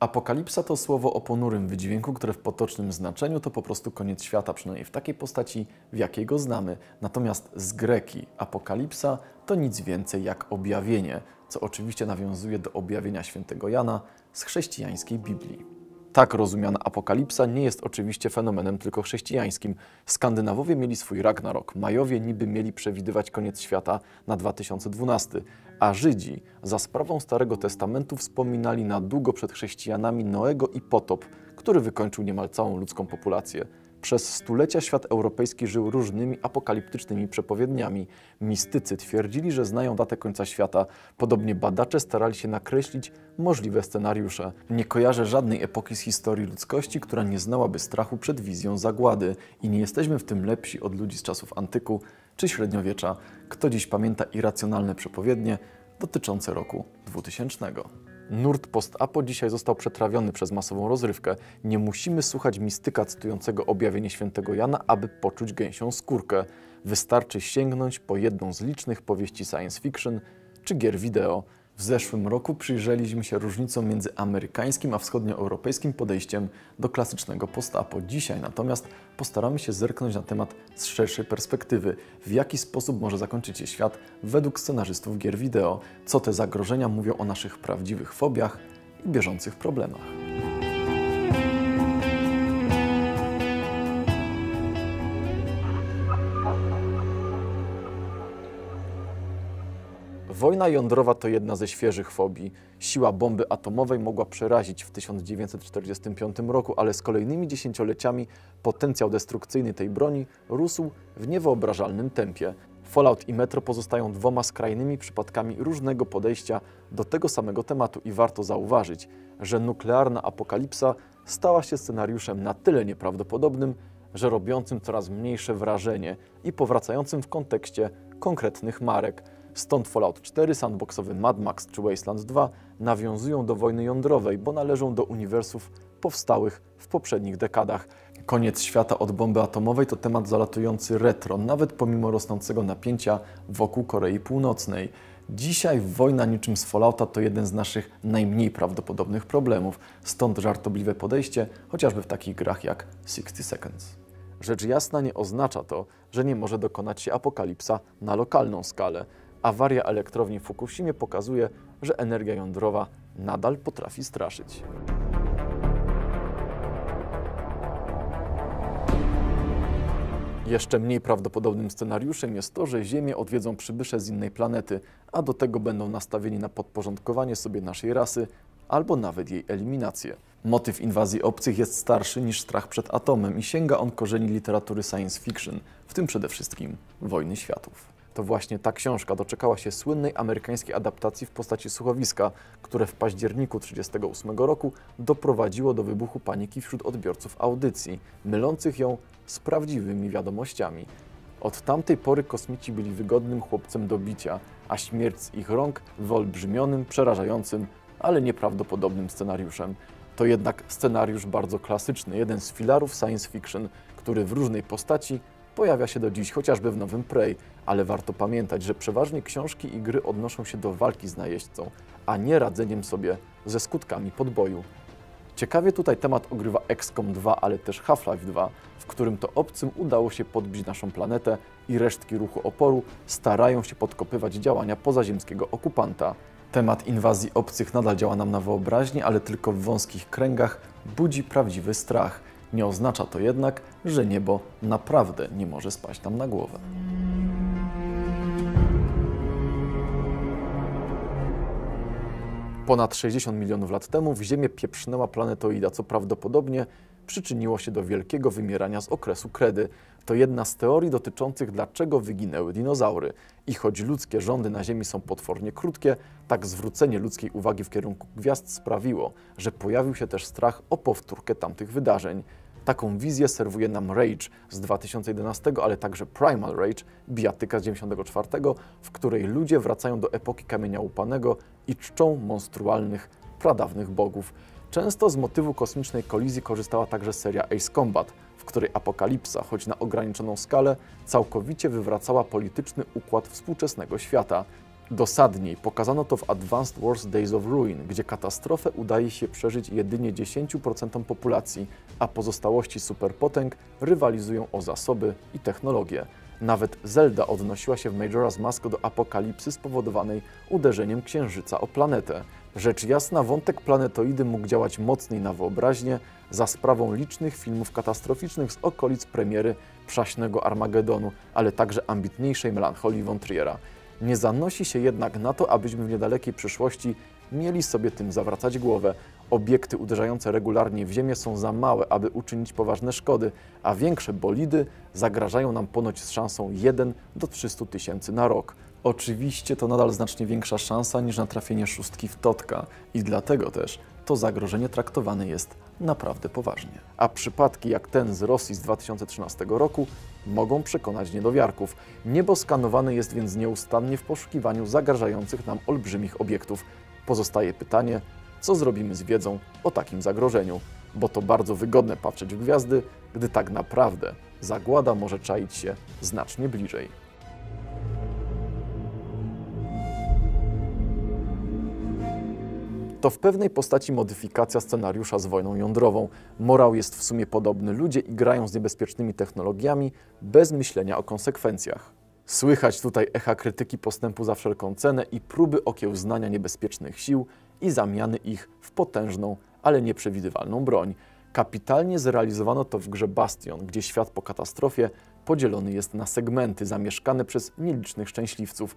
Apokalipsa to słowo o ponurym wydźwięku, które w potocznym znaczeniu to po prostu koniec świata, przynajmniej w takiej postaci, w jakiej go znamy. Natomiast z greki apokalipsa to nic więcej jak objawienie, co oczywiście nawiązuje do objawienia świętego Jana z chrześcijańskiej Biblii. Tak rozumiana apokalipsa nie jest oczywiście fenomenem tylko chrześcijańskim. Skandynawowie mieli swój Ragnarok, Majowie niby mieli przewidywać koniec świata na 2012, a Żydzi za sprawą Starego Testamentu wspominali na długo przed chrześcijanami Noego i potop, który wykończył niemal całą ludzką populację. Przez stulecia świat europejski żył różnymi apokaliptycznymi przepowiedniami. Mistycy twierdzili, że znają datę końca świata. Podobnie badacze starali się nakreślić możliwe scenariusze. Nie kojarzę żadnej epoki z historii ludzkości, która nie znałaby strachu przed wizją zagłady. I nie jesteśmy w tym lepsi od ludzi z czasów antyku czy średniowiecza. Kto dziś pamięta irracjonalne przepowiednie dotyczące roku 2000? Nurt post-apo dzisiaj został przetrawiony przez masową rozrywkę. Nie musimy słuchać mistyka cytującego objawienie świętego Jana, aby poczuć gęsią skórkę. Wystarczy sięgnąć po jedną z licznych powieści science fiction czy gier wideo. W zeszłym roku przyjrzeliśmy się różnicom między amerykańskim a wschodnioeuropejskim podejściem do klasycznego post-apo. Dzisiaj natomiast postaramy się zerknąć na temat z szerszej perspektywy. W jaki sposób może zakończyć się świat według scenarzystów gier wideo? Co te zagrożenia mówią o naszych prawdziwych fobiach i bieżących problemach? Wojna jądrowa to jedna ze świeżych fobii. Siła bomby atomowej mogła przerazić w 1945 roku, ale z kolejnymi dziesięcioleciami potencjał destrukcyjny tej broni rósł w niewyobrażalnym tempie. Fallout i Metro pozostają dwoma skrajnymi przypadkami różnego podejścia do tego samego tematu i warto zauważyć, że nuklearna apokalipsa stała się scenariuszem na tyle nieprawdopodobnym, że robiącym coraz mniejsze wrażenie i powracającym w kontekście konkretnych marek. Stąd Fallout 4, sandboxowy Mad Max czy Wasteland 2 nawiązują do wojny jądrowej, bo należą do uniwersów powstałych w poprzednich dekadach. Koniec świata od bomby atomowej to temat zalatujący retro, nawet pomimo rosnącego napięcia wokół Korei Północnej. Dzisiaj wojna niczym z Fallouta to jeden z naszych najmniej prawdopodobnych problemów, stąd żartobliwe podejście chociażby w takich grach jak 60 Seconds. Rzecz jasna nie oznacza to, że nie może dokonać się apokalipsa na lokalną skalę. Awaria elektrowni w Fukushimie pokazuje, że energia jądrowa nadal potrafi straszyć. Jeszcze mniej prawdopodobnym scenariuszem jest to, że Ziemię odwiedzą przybysze z innej planety, a do tego będą nastawieni na podporządkowanie sobie naszej rasy albo nawet jej eliminację. Motyw inwazji obcych jest starszy niż strach przed atomem i sięga on korzeni literatury science fiction, w tym przede wszystkim Wojny Światów. To właśnie ta książka doczekała się słynnej amerykańskiej adaptacji w postaci słuchowiska, które w październiku 1938 roku doprowadziło do wybuchu paniki wśród odbiorców audycji, mylących ją z prawdziwymi wiadomościami. Od tamtej pory kosmici byli wygodnym chłopcem do bicia, a śmierć z ich rąk wyolbrzymionym, przerażającym, ale nieprawdopodobnym scenariuszem. To jednak scenariusz bardzo klasyczny, jeden z filarów science fiction, który w różnej postaci pojawia się do dziś chociażby w nowym Prey, ale warto pamiętać, że przeważnie książki i gry odnoszą się do walki z najeźdźcą, a nie radzeniem sobie ze skutkami podboju. Ciekawie tutaj temat ogrywa XCOM 2, ale też Half-Life 2, w którym to obcym udało się podbić naszą planetę i resztki ruchu oporu starają się podkopywać działania pozaziemskiego okupanta. Temat inwazji obcych nadal działa nam na wyobraźni, ale tylko w wąskich kręgach budzi prawdziwy strach – nie oznacza to jednak, że niebo naprawdę nie może spaść nam na głowę. Ponad 60 milionów lat temu w Ziemię pieprznęła planetoida, co prawdopodobnie przyczyniło się do wielkiego wymierania z okresu kredy. To jedna z teorii dotyczących dlaczego wyginęły dinozaury. I choć ludzkie rządy na Ziemi są potwornie krótkie, tak zwrócenie ludzkiej uwagi w kierunku gwiazd sprawiło, że pojawił się też strach o powtórkę tamtych wydarzeń. Taką wizję serwuje nam Rage z 2011, ale także Primal Rage, bijatyka z 1994, w której ludzie wracają do epoki kamienia upanego i czczą monstrualnych, pradawnych bogów. Często z motywu kosmicznej kolizji korzystała także seria Ace Combat, w której apokalipsa, choć na ograniczoną skalę, całkowicie wywracała polityczny układ współczesnego świata. Dosadniej pokazano to w Advanced Wars Days of Ruin, gdzie katastrofę udaje się przeżyć jedynie 10% populacji, a pozostałości superpotęg rywalizują o zasoby i technologie. Nawet Zelda odnosiła się w Majora's Mask do apokalipsy spowodowanej uderzeniem księżyca o planetę. Rzecz jasna, wątek planetoidy mógł działać mocniej na wyobraźnię za sprawą licznych filmów katastroficznych z okolic premiery przaśnego Armagedonu, ale także ambitniejszej melancholii von Triera. Nie zanosi się jednak na to, abyśmy w niedalekiej przyszłości mieli sobie tym zawracać głowę. Obiekty uderzające regularnie w Ziemię są za małe, aby uczynić poważne szkody, a większe bolidy zagrażają nam ponoć z szansą 1 do 300 tysięcy na rok. Oczywiście to nadal znacznie większa szansa niż na trafienie szóstki w Totka i dlatego też to zagrożenie traktowane jest naprawdę poważnie. A przypadki jak ten z Rosji z 2013 roku mogą przekonać niedowiarków. Niebo skanowane jest więc nieustannie w poszukiwaniu zagrażających nam olbrzymich obiektów. Pozostaje pytanie, co zrobimy z wiedzą o takim zagrożeniu, bo to bardzo wygodne patrzeć w gwiazdy, gdy tak naprawdę zagłada może czaić się znacznie bliżej. To w pewnej postaci modyfikacja scenariusza z wojną jądrową. Morał jest w sumie podobny. Ludzie igrają z niebezpiecznymi technologiami bez myślenia o konsekwencjach. Słychać tutaj echa krytyki postępu za wszelką cenę i próby okiełznania niebezpiecznych sił i zamiany ich w potężną, ale nieprzewidywalną broń. Kapitalnie zrealizowano to w grze Bastion, gdzie świat po katastrofie podzielony jest na segmenty zamieszkane przez nielicznych szczęśliwców.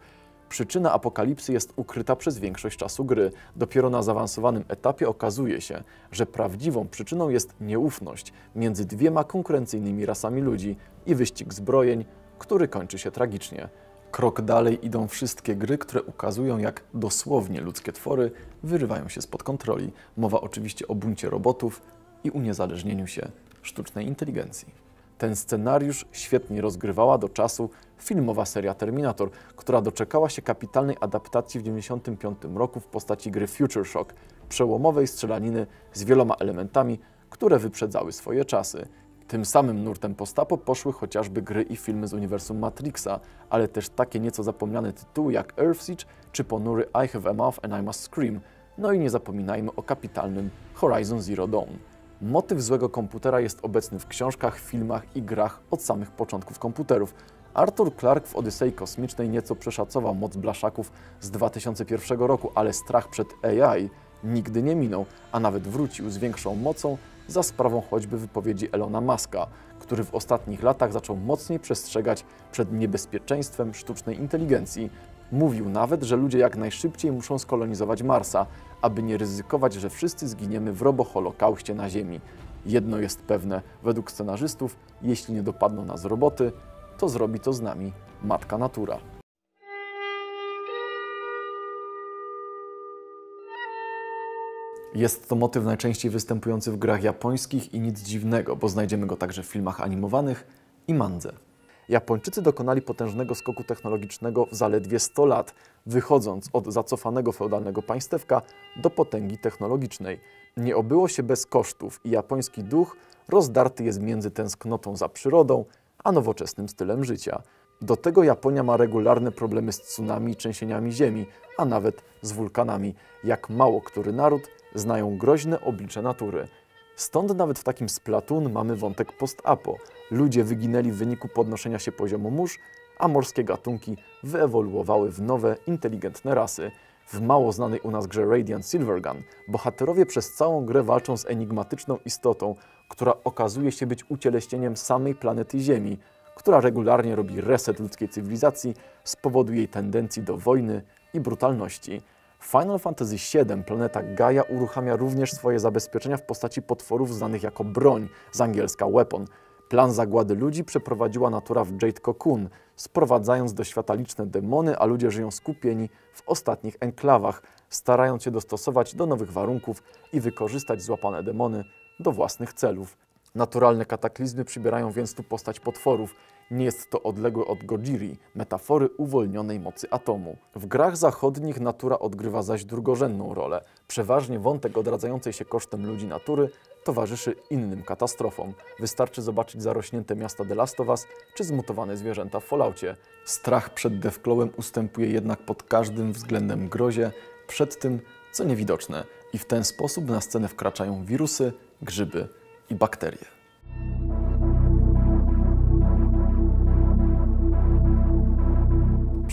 Przyczyna apokalipsy jest ukryta przez większość czasu gry. Dopiero na zaawansowanym etapie okazuje się, że prawdziwą przyczyną jest nieufność między dwiema konkurencyjnymi rasami ludzi i wyścig zbrojeń, który kończy się tragicznie. Krok dalej idą wszystkie gry, które ukazują, jak dosłownie ludzkie twory wyrywają się spod kontroli. Mowa oczywiście o buncie robotów i uniezależnieniu się sztucznej inteligencji. Ten scenariusz świetnie rozgrywała do czasu filmowa seria Terminator, która doczekała się kapitalnej adaptacji w 1995 roku w postaci gry Future Shock, przełomowej strzelaniny z wieloma elementami, które wyprzedzały swoje czasy. Tym samym nurtem postapo poszły chociażby gry i filmy z uniwersum Matrixa, ale też takie nieco zapomniane tytuły jak Earth Siege czy ponury I Have a Mouth and I Must Scream. No i nie zapominajmy o kapitalnym Horizon Zero Dawn. Motyw złego komputera jest obecny w książkach, filmach i grach od samych początków komputerów. Arthur Clarke w Odysei Kosmicznej nieco przeszacował moc blaszaków z 2001 roku, ale strach przed AI nigdy nie minął, a nawet wrócił z większą mocą za sprawą choćby wypowiedzi Elona Muska, który w ostatnich latach zaczął mocniej przestrzegać przed niebezpieczeństwem sztucznej inteligencji. Mówił nawet, że ludzie jak najszybciej muszą skolonizować Marsa, aby nie ryzykować, że wszyscy zginiemy w roboholokauście na Ziemi. Jedno jest pewne, według scenarzystów, jeśli nie dopadną nas roboty, to zrobi to z nami matka natura. Jest to motyw najczęściej występujący w grach japońskich i nic dziwnego, bo znajdziemy go także w filmach animowanych i mandze. Japończycy dokonali potężnego skoku technologicznego w zaledwie 100 lat, wychodząc od zacofanego feudalnego państewka do potęgi technologicznej. Nie obyło się bez kosztów i japoński duch rozdarty jest między tęsknotą za przyrodą, a nowoczesnym stylem życia. Do tego Japonia ma regularne problemy z tsunami trzęsieniami ziemi, a nawet z wulkanami. Jak mało który naród znają groźne oblicze natury. Stąd nawet w takim Splatoon mamy wątek post-apo. Ludzie wyginęli w wyniku podnoszenia się poziomu mórz, a morskie gatunki wyewoluowały w nowe, inteligentne rasy. W mało znanej u nas grze Radiant Silvergun bohaterowie przez całą grę walczą z enigmatyczną istotą, która okazuje się być ucieleśnieniem samej planety Ziemi, która regularnie robi reset ludzkiej cywilizacji z powodu jej tendencji do wojny i brutalności. Final Fantasy VII planeta Gaia uruchamia również swoje zabezpieczenia w postaci potworów znanych jako broń, z angielska weapon. Plan zagłady ludzi przeprowadziła natura w Jade Cocoon, sprowadzając do świata liczne demony, a ludzie żyją skupieni w ostatnich enklawach, starając się dostosować do nowych warunków i wykorzystać złapane demony do własnych celów. Naturalne kataklizmy przybierają więc tu postać potworów. Nie jest to odległe od Gojiri, metafory uwolnionej mocy atomu. W grach zachodnich natura odgrywa zaś drugorzędną rolę. Przeważnie wątek odradzającej się kosztem ludzi natury towarzyszy innym katastrofom. Wystarczy zobaczyć zarośnięte miasta The Last of Us czy zmutowane zwierzęta w Falloutie. Strach przed Deathclawem ustępuje jednak pod każdym względem grozie przed tym, co niewidoczne i w ten sposób na scenę wkraczają wirusy, grzyby i bakterie.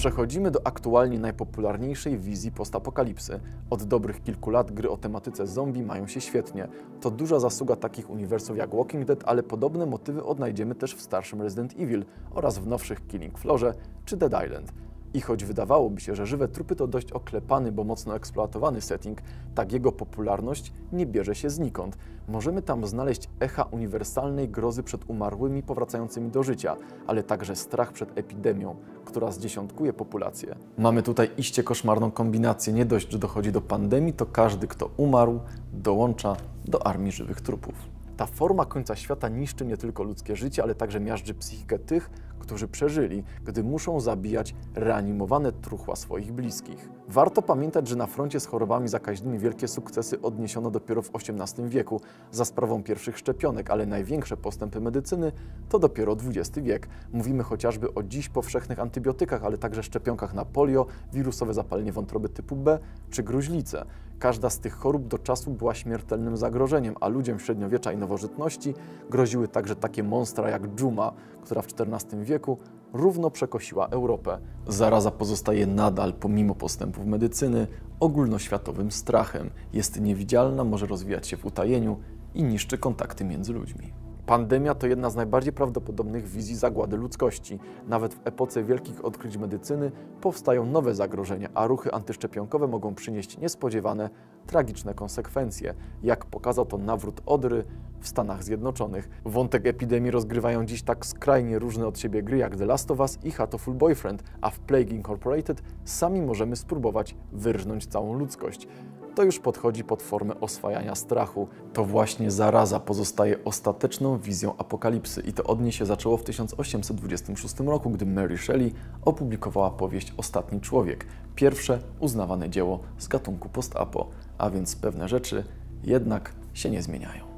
Przechodzimy do aktualnie najpopularniejszej wizji postapokalipsy. Od dobrych kilku lat gry o tematyce zombie mają się świetnie. To duża zasługa takich uniwersów jak Walking Dead, ale podobne motywy odnajdziemy też w starszym Resident Evil oraz w nowszych Killing Floorze czy Dead Island. I choć wydawałoby się, że żywe trupy to dość oklepany, bo mocno eksploatowany setting, tak jego popularność nie bierze się znikąd. Możemy tam znaleźć echa uniwersalnej grozy przed umarłymi powracającymi do życia, ale także strach przed epidemią, która zdziesiątkuje populację. Mamy tutaj iście koszmarną kombinację. Nie dość, że dochodzi do pandemii, to każdy, kto umarł, dołącza do armii żywych trupów. Ta forma końca świata niszczy nie tylko ludzkie życie, ale także miażdży psychikę tych, którzy przeżyli, gdy muszą zabijać reanimowane truchła swoich bliskich. Warto pamiętać, że na froncie z chorobami zakaźnymi wielkie sukcesy odniesiono dopiero w XVIII wieku za sprawą pierwszych szczepionek, ale największe postępy medycyny to dopiero XX wiek. Mówimy chociażby o dziś powszechnych antybiotykach, ale także szczepionkach na polio, wirusowe zapalenie wątroby typu B czy gruźlicę. Każda z tych chorób do czasu była śmiertelnym zagrożeniem, a ludziom średniowiecza i nowożytności groziły także takie monstra jak dżuma, która w XIV wieku równo przekosiła Europę. Zaraza pozostaje nadal, pomimo postępów medycyny, ogólnoświatowym strachem. Jest niewidzialna, może rozwijać się w utajeniu i niszczy kontakty między ludźmi. Pandemia to jedna z najbardziej prawdopodobnych wizji zagłady ludzkości. Nawet w epoce wielkich odkryć medycyny powstają nowe zagrożenia, a ruchy antyszczepionkowe mogą przynieść niespodziewane, tragiczne konsekwencje, jak pokazał to nawrót Odry w Stanach Zjednoczonych. Wątek epidemii rozgrywają dziś tak skrajnie różne od siebie gry jak The Last of Us i Hatoful Boyfriend, a w Plague Incorporated sami możemy spróbować wyrżnąć całą ludzkość to już podchodzi pod formę oswajania strachu. To właśnie zaraza pozostaje ostateczną wizją apokalipsy i to od niej się zaczęło w 1826 roku, gdy Mary Shelley opublikowała powieść Ostatni Człowiek, pierwsze uznawane dzieło z gatunku post-apo, a więc pewne rzeczy jednak się nie zmieniają.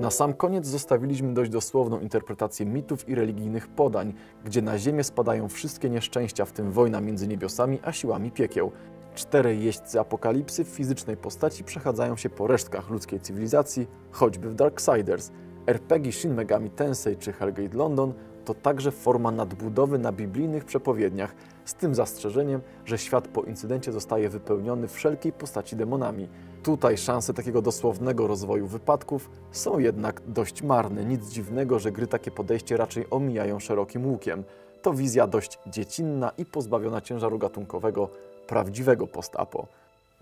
Na sam koniec zostawiliśmy dość dosłowną interpretację mitów i religijnych podań, gdzie na ziemię spadają wszystkie nieszczęścia, w tym wojna między niebiosami a siłami piekieł. Czterej jeźdźcy apokalipsy w fizycznej postaci przechadzają się po resztkach ludzkiej cywilizacji, choćby w Darksiders. RPG Shin Megami Tensei czy Hellgate London to także forma nadbudowy na biblijnych przepowiedniach, z tym zastrzeżeniem, że świat po incydencie zostaje wypełniony wszelkiej postaci demonami. Tutaj szanse takiego dosłownego rozwoju wypadków są jednak dość marne. Nic dziwnego, że gry takie podejście raczej omijają szerokim łukiem. To wizja dość dziecinna i pozbawiona ciężaru gatunkowego prawdziwego post-apo.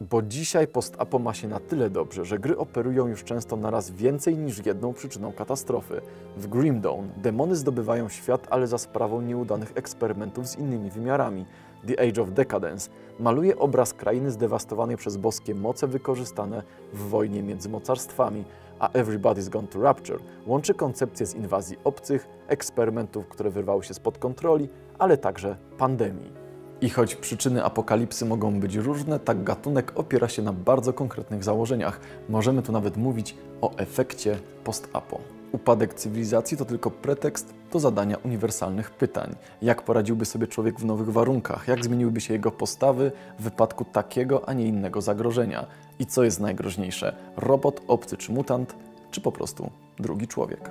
Bo dzisiaj post-apo ma się na tyle dobrze, że gry operują już często naraz więcej niż jedną przyczyną katastrofy. W Grim Dawn demony zdobywają świat, ale za sprawą nieudanych eksperymentów z innymi wymiarami. The Age of Decadence maluje obraz krainy zdewastowanej przez boskie moce wykorzystane w wojnie między mocarstwami, a Everybody's Gone to Rapture łączy koncepcję z inwazji obcych, eksperymentów, które wyrwały się spod kontroli, ale także pandemii. I choć przyczyny apokalipsy mogą być różne, tak gatunek opiera się na bardzo konkretnych założeniach. Możemy tu nawet mówić o efekcie post-apo. Upadek cywilizacji to tylko pretekst do zadania uniwersalnych pytań. Jak poradziłby sobie człowiek w nowych warunkach? Jak zmieniłyby się jego postawy w wypadku takiego, a nie innego zagrożenia? I co jest najgroźniejsze? Robot, obcy czy mutant, czy po prostu drugi człowiek?